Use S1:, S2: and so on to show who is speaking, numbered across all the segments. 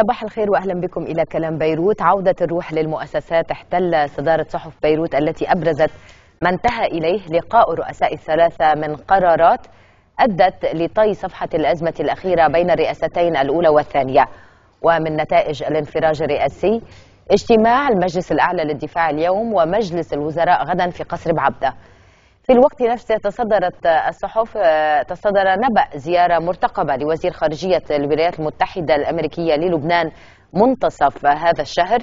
S1: صباح الخير واهلا بكم إلى كلام بيروت. عودة الروح للمؤسسات احتل صدارة صحف بيروت التي أبرزت ما انتهى إليه لقاء الرؤساء الثلاثة من قرارات أدت لطي صفحة الأزمة الأخيرة بين الرئاستين الأولى والثانية. ومن نتائج الانفراج الرئاسي اجتماع المجلس الأعلى للدفاع اليوم ومجلس الوزراء غدا في قصر بعبدة. في الوقت نفسه تصدرت الصحف تصدر نبأ زيارة مرتقبة لوزير خارجية الولايات المتحدة الأمريكية للبنان منتصف هذا الشهر.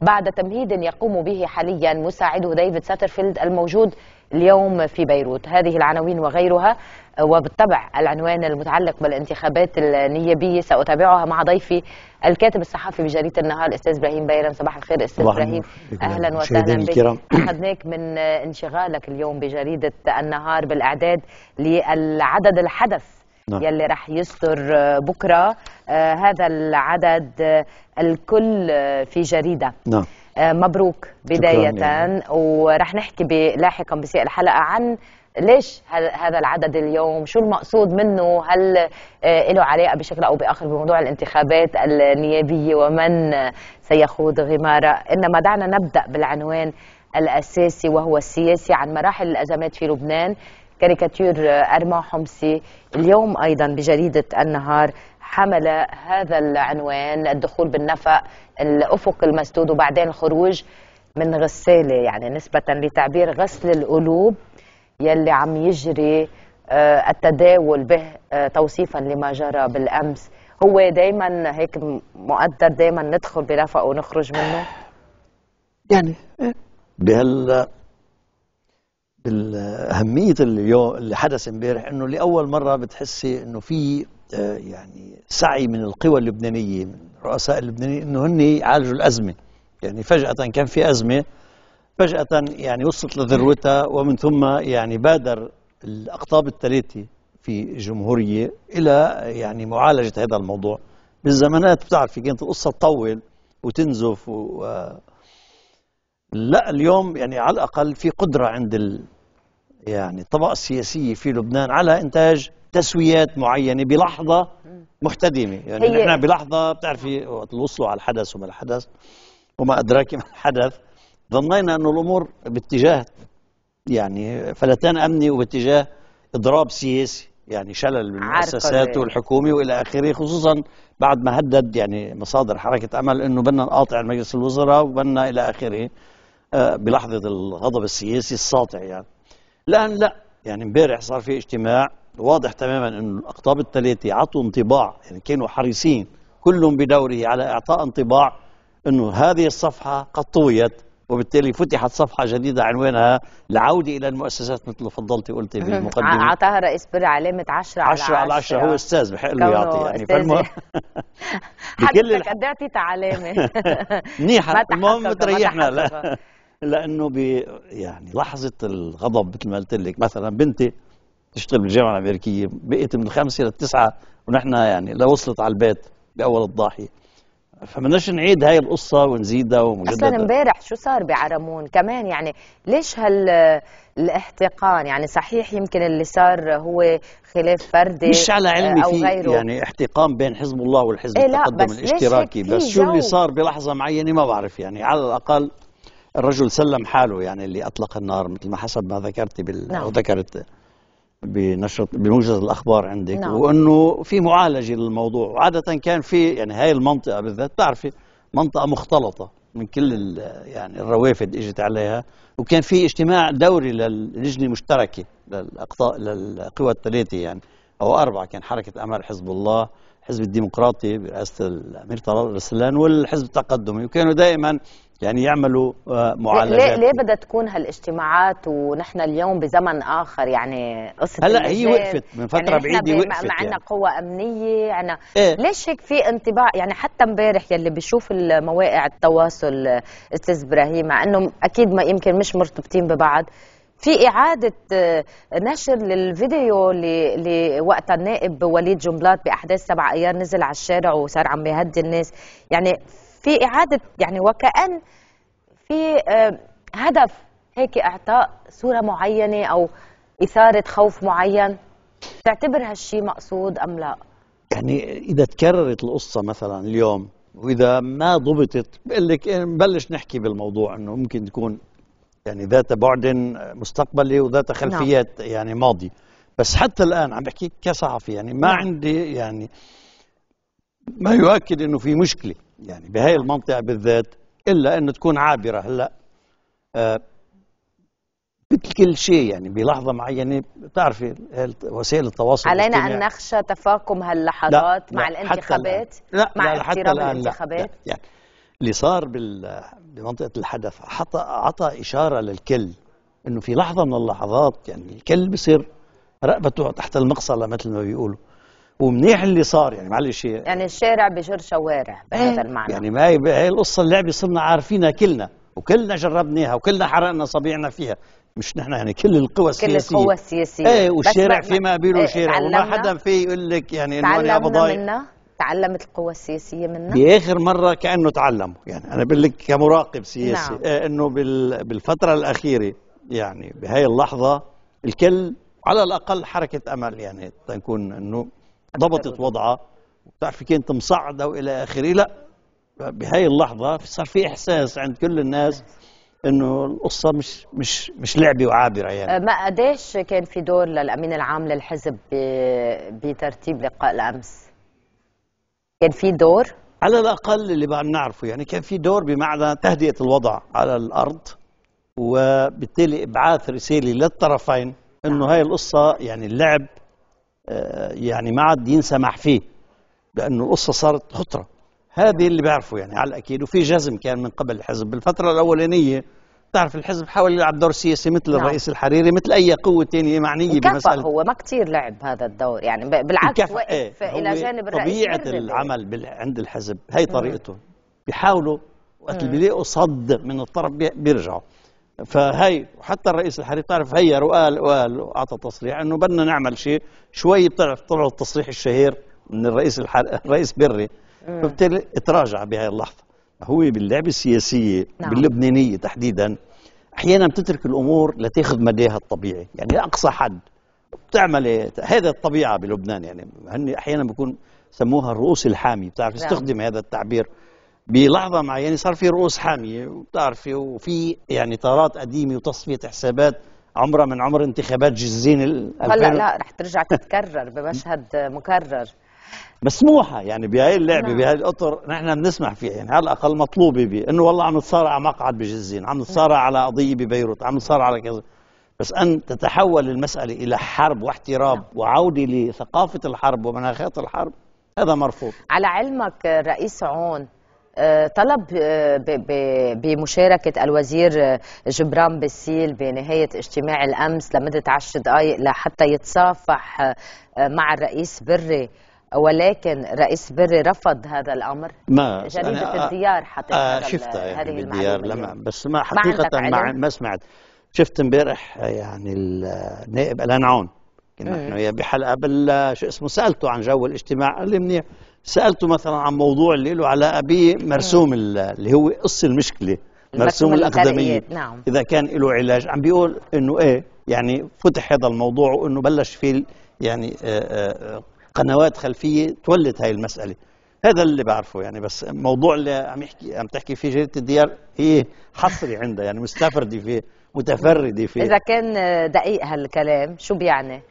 S1: بعد تمهيد يقوم به حاليا مساعده ديفيد ساترفيلد الموجود اليوم في بيروت. هذه العناوين وغيرها وبالطبع العنوان المتعلق بالانتخابات النيابية سأتابعها مع ضيفي الكاتب الصحفي بجريدة النهار الأستاذ إبراهيم بيرم. صباح الخير أستاذ إبراهيم. أهلا وسهلا بك. أخذناك من انشغالك اليوم بجريدة النهار بالإعداد للعدد الحدث. نعم. يلي رح يصدر بكرة آه هذا العدد آه الكل في جريدة.
S2: نعم.
S1: آه مبروك بداية. يعني. ورح نحكي لاحقا بسياق الحلقة عن ليش هذا العدد اليوم شو المقصود منه هل له علاقة بشكل أو بآخر بموضوع الانتخابات النيابية ومن سيخوض غمارة. إنما دعنا نبدأ بالعنوان الأساسي وهو السياسي عن مراحل الأزمات في لبنان. كاريكاتير أرما حمصي. اليوم أيضا بجريدة النهار حمل هذا العنوان الدخول بالنفق الأفق المسدود وبعدين الخروج من غسالة يعني نسبة لتعبير غسل القلوب يلي عم يجري التداول به توصيفا لما جرى بالأمس. هو دائما هيك مقدر دائما ندخل بنفق ونخرج منه؟
S2: يعني بهال بالاهميه اليوم اللي حدث امبارح إنه لأول مرة بتحسي إنه في يعني سعي من القوى اللبنانية من الرؤساء اللبنانيين إنه هن يعالجوا الأزمة يعني فجأة كان في أزمة فجأة يعني وصلت لذروتها ومن ثم يعني بادر الأقطاب الثلاثة في الجمهورية إلى يعني معالجة هذا الموضوع بالزمانات بتعرفي كانت القصة تطول وتنزف و... لا اليوم يعني على الأقل في قدرة عند. يعني الطبقة السياسية في لبنان على إنتاج تسويات معينة بلحظة محتدمة يعني. نحن بلحظة بتعرفي وقت وصلوا على الحدث وما الحدث وما أدراك ما الحدث ظنينا أن الأمور باتجاه يعني فلتان أمني وباتجاه إضراب سياسي يعني شلل بالمؤسسات والحكومة وإلى آخره خصوصا بعد ما هدد يعني مصادر حركة أمل أنه بدنا نقاطع مجلس الوزراء وبدنا إلى آخره بلحظة الغضب السياسي الساطع يعني. الآن لا. يعني امبارح صار في اجتماع واضح تماما أنه الأقطاب الثلاثة عطوا انطباع يعني كانوا حريصين كلهم بدوره على إعطاء انطباع أنه هذه الصفحة قد طويت وبالتالي فتحت صفحة جديدة عنوانها العودة إلى المؤسسات مثل ما فضلتي قلتي بالمقدمة.
S1: أعطاها رئيس بر علامة 10 على
S2: 10 على 10 هو أستاذ بحق له يعطي يعني
S1: فالمهم الح... قد اعطيت علامة
S2: منيحة المهم بتريحنا لا لأنه ب يعني لحظة الغضب مثل ما قلت لك مثلا بنتي تشتغل بالجامعة الأمريكية بقيت من الخمسة للتسعة ونحن يعني لو وصلت على البيت بأول الضاحية. فبدناش نعيد هاي القصة ونزيدها ومجددها
S1: أصلا امبارح شو صار بعرمون؟ كمان يعني ليش هال الاحتقان؟ يعني صحيح يمكن اللي صار هو خلاف فردي
S2: مش على علمي أو في غيره. يعني احتقان بين حزب الله والحزب
S1: إيه
S2: التقدم الاشتراكي. بس شو اللي صار بلحظة معينة ما بعرف يعني على الأقل الرجل سلم حاله يعني اللي أطلق النار مثل ما حسب ما ذكرتي بال... نعم. أو ذكرت بنشرة بموجز الأخبار عندك نعم. وأنه في معالجة للموضوع وعادة كان في يعني هاي المنطقة بالذات بتعرفي منطقة مختلطة من كل يعني الروافد إجت عليها وكان في اجتماع دوري للجنة المشتركة للاقطاء للقوى الثلاثة يعني أو أربعة كان حركة امل حزب الله الحزب الديمقراطي برئاسة الامير طلال الرسلان والحزب التقدمي وكانوا دائما يعني يعملوا معالجات
S1: ليه, ليه بدها تكون هالاجتماعات ونحن اليوم بزمن آخر؟ يعني قصة
S2: هلأ هي وقفت من فترة
S1: يعني
S2: بعيدة وقفت
S1: مع عنا
S2: يعني.
S1: قوة أمنية. عنا إيه؟ ليش هيك في انطباع؟ يعني حتى امبارح يلي بيشوف المواقع التواصل أستاذ إبراهيم مع إنه أكيد ما يمكن مش مرتبطين ببعض في إعادة نشر للفيديو لوقت النائب وليد جنبلاط بأحداث سبع أيار نزل على الشارع وصار عم يهدي الناس. يعني في إعادة يعني وكأن في هدف هيك إعطاء صورة معينة أو إثارة خوف معين تعتبر هالشيء مقصود أم لا؟
S2: يعني إذا تكررت القصة مثلا اليوم وإذا ما ضبطت بقول لك نبلش نحكي بالموضوع إنه ممكن تكون يعني ذات بعد مستقبلي وذات خلفيات نعم. يعني ماضي بس حتى الآن عم بحكي كصحفي يعني ما نعم. عندي يعني ما يؤكد إنه في مشكلة يعني بهاي المنطقة بالذات إلا إنه تكون عابرة هلأ آه مثل كل شيء يعني بلحظة معينة بتعرفي وسائل التواصل
S1: علينا أن نخشى تفاقم هاللحظات مع لا الانتخابات
S2: لا مع لا حتى الآن الانتخابات؟ لا يعني اللي صار بمنطقة الحدث عطى عطى إشارة للكل إنه في لحظة من اللحظات يعني الكل بصير رقبته تحت المقصلة مثل ما بيقولوا. ومنيح اللي صار يعني معلش.
S1: يعني الشارع بجر شوارع بهذا المعنى.
S2: يعني ما هي القصة اللعبه صرنا عارفينها كلنا وكلنا جربناها وكلنا حرقنا صبيعنا فيها. مش نحن يعني كل القوى السياسيه
S1: كل القوى السياسية.
S2: إيه والشارع فيما بينه شارع وما حدا في يقول لك يعني
S1: إنه أنا بضايق تعلمت القوى السياسية منا
S2: بآخر مرة كأنه تعلموا. يعني أنا بقول لك كمراقب سياسي نعم. إيه إنه بالفترة الأخيرة يعني بهاي اللحظة الكل على الأقل حركة أمل يعني تكون إنه ضبطت وضعها. بتعرفي كانت مصعدة وإلى آخره؟ لا. بهاي اللحظة صار في إحساس عند كل الناس إنه القصة مش مش مش لعبة وعابرة يعني.
S1: أه، ما قديش كان في دور للأمين العام للحزب بترتيب لقاء الأمس؟ كان في دور؟
S2: على الأقل اللي بقى نعرفه يعني كان في دور بمعنى تهدئة الوضع على الأرض وبالتالي إبعاث رسالة للطرفين إنه هاي القصة يعني اللعب يعني ما عاد ينسمح فيه لأنه القصة صارت خطرة. هذه اللي بعرفه يعني على الأكيد. وفي جزم كان من قبل الحزب. بالفترة الأولانية تعرف الحزب حاول يلعب دور سياسي مثل نعم. الرئيس الحريري مثل أي قوة ثانية معنية
S1: بمسألة هو ما كثير لعب هذا الدور يعني بالعكس وقف
S2: إيه
S1: إلى جانب الرئيس
S2: طبيعة العمل عند الحزب هي طريقته. بيحاولوا وقت اللي بيلاقوا صد من الطرف بيرجعوا. فهي وحتى الرئيس الحريري بتعرف هير وقال وقال واعطى تصريح إنه بدنا نعمل شيء شوي بتعرف طلع التصريح الشهير من الرئيس الرئيس بري. فبالتالي تراجع بهذه اللحظة. هو باللعبه السياسية نعم. باللبنانية تحديدا أحيانا بتترك الأمور لتاخذ مداها الطبيعي. يعني لأقصى حد. بتعمل هذا الطبيعة بلبنان يعني. هن أحيانا بيكون سموها الرؤوس الحامية. بتعرف نعم. استخدم هذا التعبير بلحظة معينة صار في رؤوس حامية وبتعرفي وفي يعني طارات قديمة وتصفية حسابات عمرها من عمر انتخابات جزين
S1: هلا لا رح ترجع تتكرر بمشهد مكرر
S2: مسموحه يعني بهاي اللعبة نعم. بهاي الأطر نحن بنسمح فيها يعني على الاقل مطلوبة بي إنه والله عم نتصارع على مقعد بجزين عم نتصارع. على قضية ببيروت عم نتصارع على كذا بس أن تتحول المسألة إلى حرب واحتراب نعم. وعودة لثقافة الحرب ومناخات الحرب هذا مرفوض
S1: على علمك رئيس عون طلب آه، بمشاركة الوزير آه، جبران باسيل بنهاية اجتماع الأمس لمدة عشر دقائق لحتى يتصافح مع الرئيس بري. ولكن رئيس بري رفض هذا الأمر.
S2: ما
S1: جريده الديار حطت
S2: آه شفتها يعني هذه بالديار لما بس ما حقيقة ما, ما سمعت. شفت امبارح يعني النائب آلان عون كنا نحن وياه بحلقة بال شو اسمه سألته عن جو الاجتماع قال لي منيح. سالته مثلا عن موضوع اللي له علاقه بمرسوم اللي هو قص المشكلة مرسوم الأقدمية. نعم. إذا كان له علاج عم بيقول إنه إيه يعني فتح هذا الموضوع وإنه بلش في يعني آآ آه، آآ آه، قنوات خلفية تولد هاي المسألة. هذا اللي بعرفه يعني بس الموضوع اللي عم يحكي عم تحكي فيه جريدة الديار هي حصري عندها يعني مستفردة فيه متفردة فيه.
S1: إذا كان دقيق هالكلام شو بيعني؟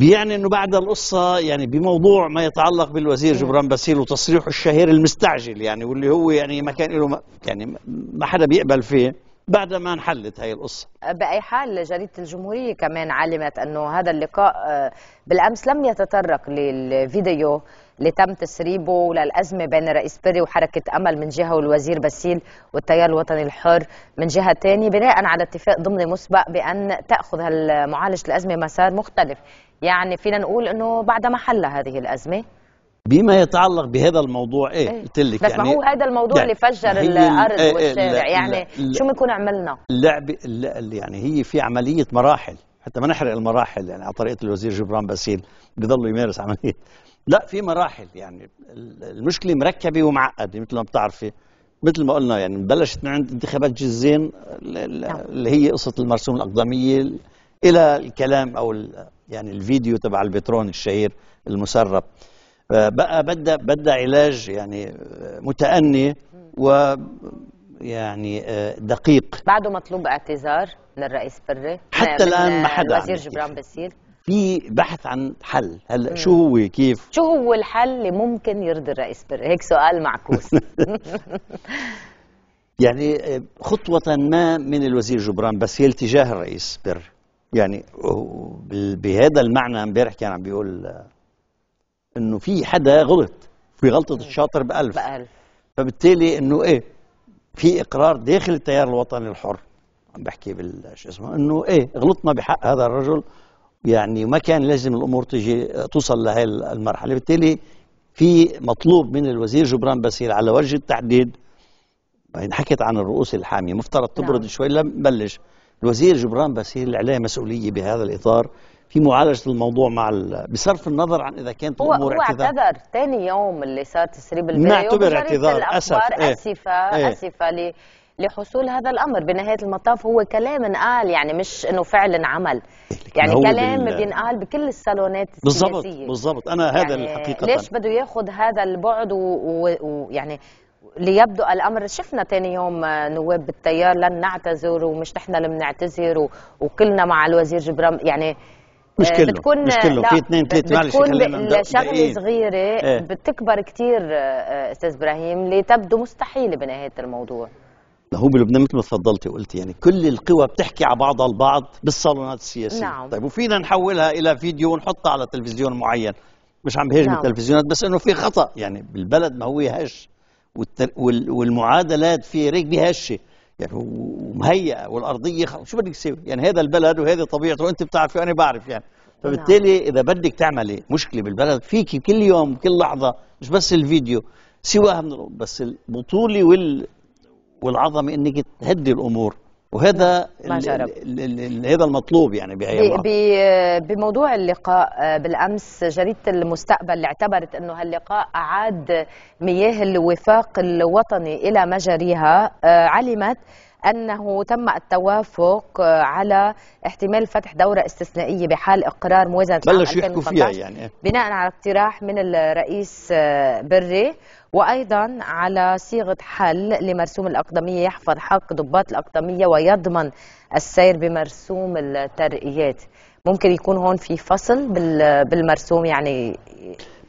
S2: بيعني إنه بعد القصة يعني بموضوع ما يتعلق بالوزير جبران باسيل وتصريحه الشهير المستعجل يعني واللي هو يعني ما كان له يعني ما حدا بيقبل فيه بعد ما انحلت هاي القصة.
S1: بأي حال جريدة الجمهورية كمان علمت أنه هذا اللقاء آه، بالأمس لم يتطرق للفيديو اللي تم تسريبه للأزمة بين الرئيس بري وحركة أمل من جهة والوزير باسيل والتيار الوطني الحر من جهة ثانية بناء على اتفاق ضمني مسبق بأن تأخذ معالجة الأزمة مسار مختلف. يعني فينا نقول أنه بعد ما حل هذه الأزمة.
S2: بما يتعلق بهذا الموضوع إيه, إيه. قلت لك
S1: بس يعني ما هو هذا الموضوع يعني اللي فجر الأرض إيه والشارع. إيه يعني شو بنكون عملنا؟
S2: اللعب يعني هي في عملية مراحل. حتى ما نحرق المراحل يعني على طريقة الوزير جبران باسيل بضل يمارس عملية لا في مراحل يعني. المشكلة مركبة ومعقدة مثل ما بتعرفي. مثل ما قلنا يعني بلشت من عند انتخابات جزين نعم. اللي هي قصة المرسوم الأقدمية إلى الكلام أو يعني الفيديو تبع البترون الشهير المسرب. فبقى بدها بدها علاج يعني متأني و يعني آه، دقيق.
S1: بعده مطلوب اعتذار من الرئيس بري.
S2: حتى الآن ما حدا
S1: الوزير
S2: عم
S1: جبران. باسيل
S2: في بحث عن حل. هلا شو هو؟ كيف؟
S1: شو هو الحل اللي ممكن يرضي الرئيس بري هيك سؤال معكوس.
S2: يعني خطوة ما من الوزير جبران بس هي اتجاه الرئيس بر يعني بهذا المعنى امبارح كان عم بيقول إنه في حدا غلط في غلطة الشاطر بألف.
S1: بقلب
S2: فبالتالي إنه إيه في إقرار داخل التيار الوطني الحر. عم بحكي بال اسمه إنه إيه غلطنا بحق هذا الرجل. يعني ما كان لازم الأمور تجي توصل لهي المرحلة بالتالي في مطلوب من الوزير جبران باسيل على وجه التحديد بعدين حكيت عن الرؤوس الحامية مفترض تبرد
S1: نعم.
S2: شوي نبلش الوزير جبران باسيل عليه مسؤولية بهذا الإطار في معالجة الموضوع مع ال... بصرف النظر عن إذا كانت
S1: هو
S2: الأمور
S1: هو
S2: اعتذار
S1: اعتذر ثاني يوم اللي صار تسريب الفيديو
S2: نعتبر اعتذار،
S1: الأخبار
S2: أسف، إيه.
S1: اسفه
S2: إيه.
S1: آسفة لحصول هذا الأمر. بنهاية المطاف هو كلام انقال يعني مش إنه فعل عمل. يعني كلام
S2: بال-
S1: بينقال بكل الصالونات
S2: بالضبط
S1: السياسية.
S2: بالضبط. أنا هذا
S1: يعني
S2: الحقيقة.
S1: ليش بده ياخذ هذا البعد ويعني و... و... يعني ليبدو الأمر؟ شفنا ثاني يوم آه، نواب بالتيار لن نعتذر ومش نحن اللي بنعتذر و... وكلنا مع الوزير جبران يعني
S2: مش
S1: آه،
S2: كله
S1: بتكون
S2: مش كله. في اثنين ثلاثة معلش خلينا
S1: شغله. صغيرة
S2: إيه.
S1: بتكبر كثير أستاذ إبراهيم لتبدو مستحيلة بنهاية الموضوع.
S2: هو بلبنان مثل ما تفضلتي وقلتي يعني كل القوى بتحكي على بعضها البعض بالصالونات السياسية.
S1: نعم.
S2: طيب وفينا نحولها إلى فيديو ونحطها على تلفزيون معين. مش عم بهاجم
S1: نعم.
S2: التلفزيونات بس إنه في خطأ. يعني بالبلد ما هو هش والتر... وال... والمعادلات في ريك بهشه يعني ومهيئة والأرضية خ... شو بدك تسوي؟ يعني هذا البلد وهذه طبيعته وأنت بتعرفي وأنا بعرف يعني. فبالتالي إذا بدك تعملي مشكلة بالبلد فيك كل يوم كل لحظة مش بس الفيديو سواها من بس البطولة وال والعظمة انك تهدي الأمور وهذا ال- هذا المطلوب يعني بهي
S1: ب-
S2: اللحظة.
S1: ب- بموضوع اللقاء آه، بالأمس جريده المستقبل اللي اعتبرت أنه هاللقاء أعاد مياه الوفاق الوطني إلى مجاريها آه، علمت أنه تم التوافق آه، على احتمال فتح دورة استثنائية بحال إقرار موازنة العام
S2: بلشوا يحكوا فيها
S1: 2018
S2: يعني.
S1: بناء على اقتراح من الرئيس آه، بري وأيضا على صيغة حل لمرسوم الأقدمية يحفظ حق ضباط الأقدمية ويضمن السير بمرسوم الترقيات. ممكن يكون هون في فصل بال- بالمرسوم يعني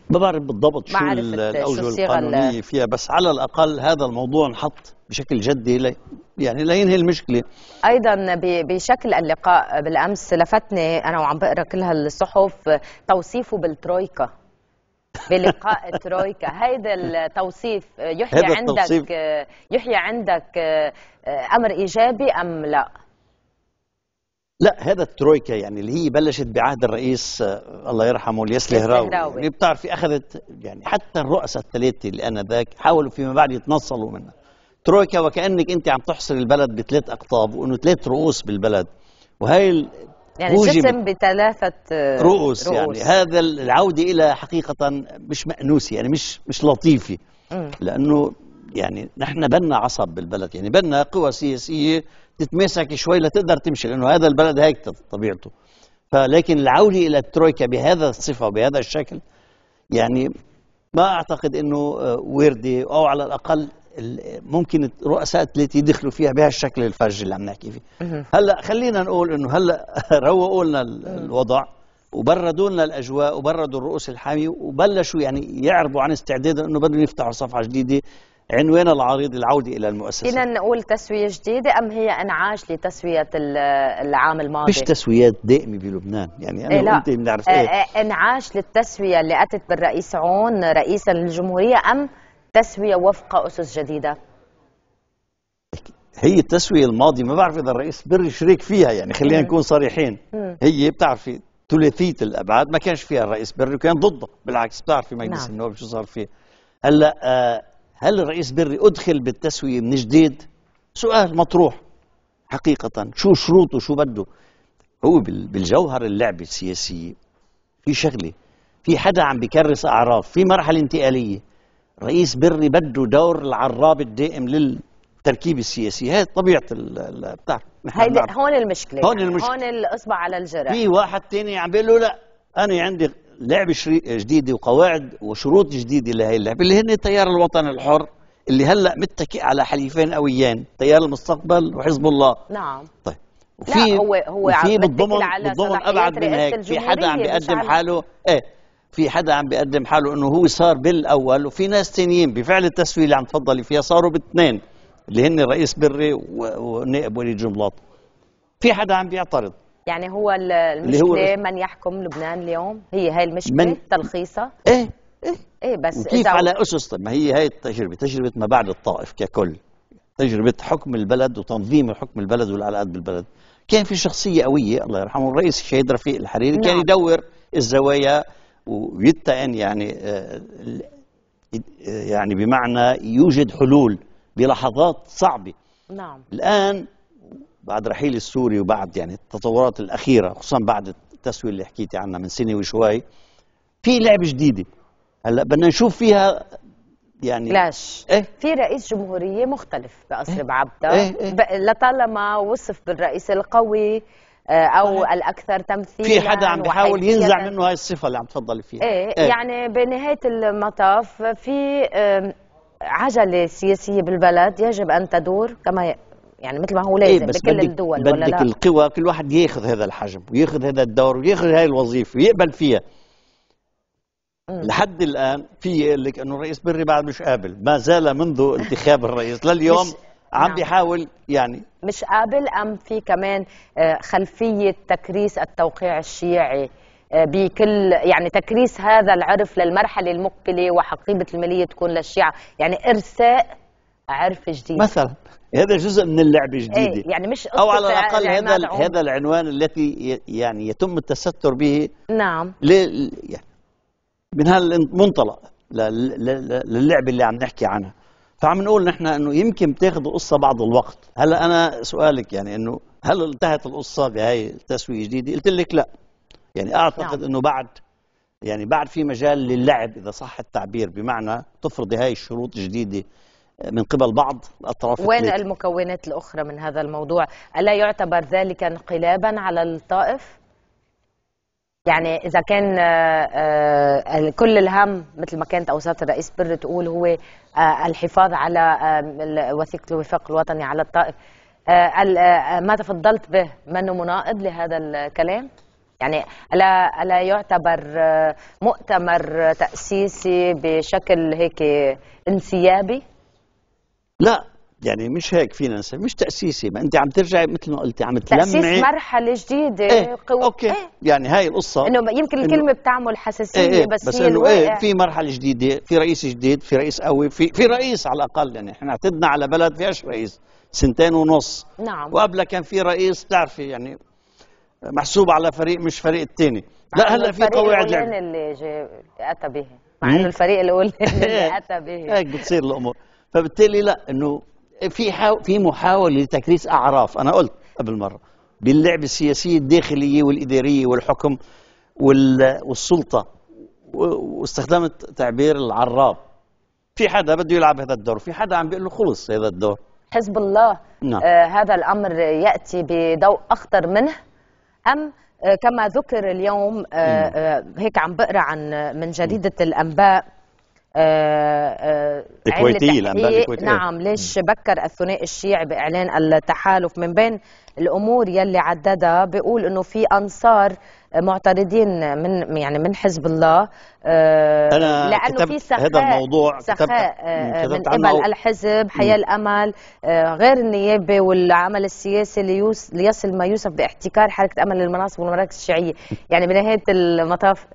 S2: ما بعرف بالضبط شو
S1: ما عرفت
S2: ال-
S1: شو
S2: الأوجه
S1: الصيغة ال-
S2: القانونيه فيها بس على الأقل هذا الموضوع انحط بشكل جدي لي يعني لينهي المشكلة.
S1: أيضا ب- بشكل اللقاء بالأمس لفتني أنا وعم بقرأ كل هالصحف توصيفه بالترويكا. بلقاء ترويكا. هيدا التوصيف يحيى
S2: هذا
S1: عندك
S2: التوصيف-
S1: يحيى عندك أمر إيجابي أم لا؟
S2: لا هذا الترويكا يعني اللي هي بلشت بعهد الرئيس آه، الله يرحمه الياس الهراوي. يعني بتعرفي أخذت يعني حتى الرؤساء الثلاثة اللي أنا ذاك حاولوا فيما بعد يتنصلوا منها. ترويكا وكأنك أنت عم تحصر البلد بثلاث أقطاب وإنه ثلاث رؤوس بالبلد. وهي
S1: يعني. جسم بثلاثه
S2: رؤوس, يعني هذا العودة إلى حقيقة مش مأنوسه يعني مش مش لطيفة
S1: مم.
S2: لأنه يعني نحن بنا عصب بالبلد يعني بنا قوى سياسية تتماسك شوي لتقدر تمشي لأنه هذا البلد هيك طبيعته فلكن العودة إلى الترويكا بهذا الصفة وبهذا الشكل يعني ما أعتقد إنه آه، وارده أو على الأقل ال- ممكن الرؤساء الثلاثه يدخلوا فيها بهالشكل الفج اللي عم نحكي فيه. هلأ خلينا نقول إنه هلأ روقوا لنا ال- الوضع وبردوا لنا الأجواء وبردوا الرؤوس الحامية وبلشوا يعني يعربوا عن استعداد إنه بدهم يفتحوا صفحة جديدة عنوان العريض العوده إلى المؤسسة.
S1: فينا نقول تسوية جديدة أم هي إنعاش لتسوية ال- العام الماضي؟
S2: مش تسويات دائمة بلبنان يعني أنا
S1: إيه لا.
S2: وأنت بنعرف
S1: آه،
S2: إيه.
S1: آه، إنعاش للتسوية اللي أتت بالرئيس عون رئيسا للجمهوريه أم تسوية وفق أسس جديدة؟
S2: هي التسوية الماضية ما بعرف إذا الرئيس بري شريك فيها يعني خلينا. نكون صريحين. هي بتعرفي ثلاثيه الأبعاد ما كانش فيها الرئيس بري وكان ضده بالعكس بتعرفي مجلس
S1: نعم.
S2: النواب شو صار فيه هلا آه، هل الرئيس بري أدخل بالتسوية من جديد سؤال مطروح حقيقة شو شروطه شو بده هو بال- بالجوهر اللعبه السياسية في شغلة في حدا عم بيكرس أعراف في مرحلة انتقالية رئيس بري بده دور العراب الدائم للتركيبه السياسيه هي طبيعة
S1: هيدي
S2: بنعرف.
S1: هون المشكلة.
S2: هون
S1: يعني
S2: المشكلة.
S1: هون الإصبع على الجرح.
S2: في واحد تاني عم بيقول له لا أنا عندي لعبه جديدة وقواعد وشروط جديدة لهي اللعبة اللي هن تيار الوطن الحر اللي هلأ متكئ على حليفين قويين تيار المستقبل وحزب الله.
S1: نعم.
S2: طيب.
S1: وفي لا هو هو
S2: وفي بالضمن بالضمن ابعد من هيك في حدا عم بيقدم حاله؟ إيه. في حدا عم بيقدم حاله إنه هو صار بالأول وفي ناس تانيين بفعل التسويه اللي عم تفضلي فيها صاروا باثنين اللي هن الرئيس بري والنائب وليد جنبلاط في حدا عم بيعترض.
S1: يعني هو المشكلة هو من يحكم لبنان اليوم؟ هي هاي المشكلة؟ من تلخيصها؟
S2: إيه إيه.
S1: إيه بس
S2: كيف على أسس؟ طيب ما هي هاي التجربة تجربة ما بعد الطائف ككل. تجربة حكم البلد وتنظيم حكم البلد والعلاقات بالبلد. كان في شخصية قوية الله يرحمه الرئيس الشهيد رفيق الحريري نعم. كان يدور الزوايا ويتقن يعني آه، يعني بمعنى يوجد حلول بلحظات صعبة
S1: نعم
S2: الآن بعد رحيل السوري وبعد يعني التطورات الأخيرة خصوصا بعد التسوية اللي حكيتي عنها من سنة وشوي في لعبة جديدة هلأ بدنا نشوف فيها يعني
S1: لاش
S2: إيه؟
S1: في رئيس جمهورية مختلف بقصر إيه؟ بعبده إيه؟ إيه؟ لطالما وصف بالرئيس القوي آه، أو إيه؟ الأكثر تمثيلا
S2: في حدا عم بيحاول ينزع منه هاي الصفة اللي عم تفضلي فيها
S1: إيه, إيه؟ يعني بنهاية المطاف في عجلة سياسية بالبلد يجب أن تدور كما يعني مثل ما هو لازم إيه بس بكل بدك الدول
S2: بدك ولا لا؟ القوى كل واحد ياخذ هذا الحجم وياخذ هذا الدور وياخذ هاي الوظيفة ويقبل فيها لحد الآن في يقول لك إنه الرئيس بري بعد مش قابل ما زال منذ انتخاب الرئيس لليوم عم نعم. بيحاول يعني.
S1: مش قابل أم في كمان آه، خلفية تكريس التوقيع الشيعي؟ آه، بكل يعني تكريس هذا العرف للمرحلة المقبلة وحقيبة الماليه تكون للشيعة. يعني إرساء عرف جديد.
S2: مثلا هذا جزء من اللعبة الجديده
S1: إيه يعني مش
S2: أو على الأقل هذا هذا العنوان التي يعني يتم التستر به
S1: نعم.
S2: يعني من هالمنطلق للعبة اللي عم نحكي عنها. فعم نقول نحن إنه يمكن بتاخذوا قصه بعض الوقت. هلأ أنا سؤالك يعني إنه هل انتهت القصة بهاي التسوية الجديدة؟ قلت لك لا. يعني أعتقد نعم. إنه بعد يعني بعد في مجال للعب إذا صح التعبير بمعنى تفرضي هاي الشروط الجديدة من قبل بعض الأطراف
S1: وين. المكونات الأخرى من هذا الموضوع؟ ألا يعتبر ذلك انقلابا على الطائف؟ يعني إذا كان آه، آه، كل الهم مثل ما كانت أوساط الرئيس بر تقول هو آه، الحفاظ على وثيقة الوفاق الوطني على الطائف. ما تفضلت به منه مناقض لهذا الكلام؟ يعني ألا ألا يعتبر مؤتمر تأسيسي بشكل هيك انسيابي؟
S2: لا يعني مش هيك فينا نسمي مش تأسيسي ما انت عم ترجعي مثل ما قلتي عم تلمعي.
S1: تاسيس مرحلة جديدة
S2: إيه قوة. أوكي. إيه. يعني هاي القصة.
S1: إنه يمكن الكلمة بتعمل حساسية
S2: إيه
S1: بس,
S2: بس هي إنه إيه في مرحلة جديدة في رئيس جديد في رئيس قوي في في رئيس على الأقل يعني إحنا اعتدنا على بلد فيهاش رئيس سنتين ونص.
S1: نعم.
S2: وقبلها كان في رئيس بتعرفي يعني محسوب على فريق مش فريق الثاني لا هلا في قواعد
S1: لعب اللي أتى به. مع إنه الفريق الأول اللي أتى به.
S2: هيك بتصير الأمور. فبالتالي لا إنه في في محاولة لتكريس أعراف. أنا قلت قبل مرة باللعبه السياسيه الداخليه والاداريه والحكم والسلطة واستخدمت تعبير العراب. في حدا بده يلعب هذا الدور؟ في حدا عم بيقول له خلص هذا الدور.
S1: حزب الله.
S2: نعم.
S1: آه هذا الأمر يأتي بضوء أخطر منه أم آه كما ذكر اليوم آه آه هيك عم بقرأ عن من جريده الأنباء
S2: الكويتية الأنباء الكويتية
S1: نعم ليش بكر الثنائي الشيعي بإعلان التحالف من بين الأمور يلي عددها بيقول إنه في أنصار معترضين من يعني من حزب الله
S2: آه، أنا لأنه في سخاء هذا الموضوع
S1: سخاء آه، من قبل الحزب حياة الأمل آه، غير النيابة والعمل السياسي ليصل ما يوصف باحتكار حركة أمل للمناصب والمراكز الشيعية يعني بنهاية المطاف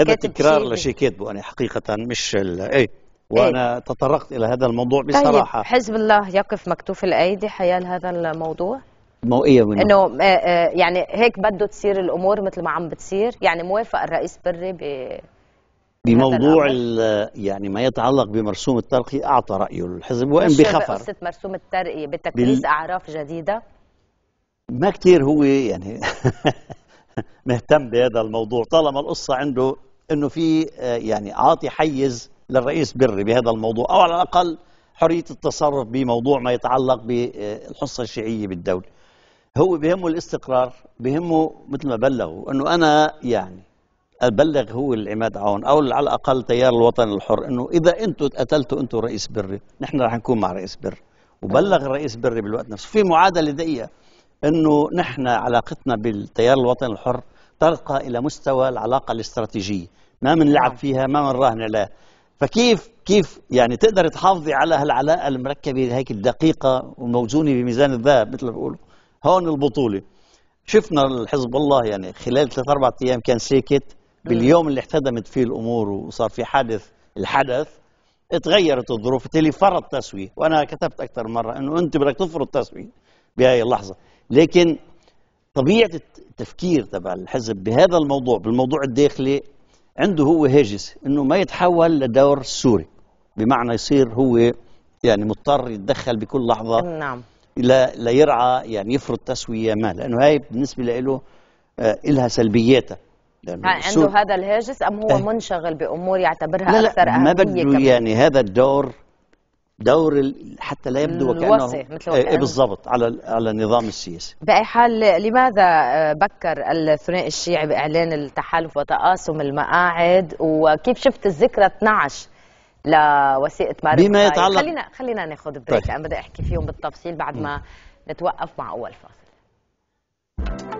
S2: هذا تكرار لشيء كاتبه أنا حقيقة مش إيه, إيه. وأنا إيه؟ تطرقت إلى هذا الموضوع طيب، بصراحة
S1: طيب حزب الله يقف مكتوف الأيدي حيال هذا الموضوع
S2: موقية منه.
S1: إنه آه، آه، يعني هيك بده تصير الأمور مثل ما عم بتصير. يعني موافق الرئيس بري ب
S2: بموضوع يعني ما يتعلق بمرسوم الترقية أعطى رأيه الحزب وإن بخفر.
S1: قصة مرسوم الترقية بتكريس بال... أعراف جديدة؟
S2: ما كثير هو يعني مهتم بهذا الموضوع طالما القصة عنده إنه في آه، يعني عاطي حيز للرئيس بري بهذا الموضوع أو على الأقل حرية التصرف بموضوع ما يتعلق بالحصة الشيعية بالدولة. هو بهمه الاستقرار بهمه مثل ما بلغوا إنه أنا يعني أبلغ هو العماد عون أو على الأقل تيار الوطن الحر إنه إذا أنتم قتلتوا أنتم رئيس بري نحن رح نكون مع رئيس بري وبلغ الرئيس بري بالوقت نفسه. في معادلة دقيقة إنه نحن علاقتنا بالتيار الوطني الحر ترقى إلى مستوى العلاقة الاستراتيجية ما بنلعب فيها ما بنراهن عليها فكيف كيف يعني تقدر تحافظي على هالعلاقة المركبة هيك الدقيقة وموزونة بميزان الذهب مثل ما بيقولوا؟ هون البطولة. شفنا الحزب الله يعني خلال ثلاث أربع أيام كان ساكت. باليوم اللي احتدمت فيه الأمور وصار في حادث الحدث تغيرت الظروف بالتالي فرض تسوية. وأنا كتبت أكثر من مرة إنه أنت بدك تفرض تسوية بهي اللحظة. لكن طبيعة التفكير تبع الحزب بهذا الموضوع بالموضوع الداخلي عنده هو هاجس إنه ما يتحول لدور سوري. بمعنى يصير هو يعني مضطر يتدخل بكل لحظة.
S1: نعم.
S2: لا ليرعى يعني يفرض تسوية ما لأنه هاي بالنسبة له آه لها سلبياتها.
S1: عنده هذا الهاجس أم هو آه. منشغل بأمور يعتبرها
S2: لا لا
S1: أكثر اهميه
S2: ما بده يعني هذا الدور دور حتى لا يبدو وكانه
S1: مثل
S2: إيه بالضبط على على النظام السياسي.
S1: بأي حال لماذا بكر الثنائي الشيعي بإعلان التحالف وتقاسم المقاعد؟ وكيف شفت الذكرى 12 لوثيقه مارك
S2: بما طيب، يتعلق
S1: خلينا خلينا ناخذ بريك طيب. أنا بدي أحكي فيهم بالتفصيل بعد ما نتوقف مع أول فاصل.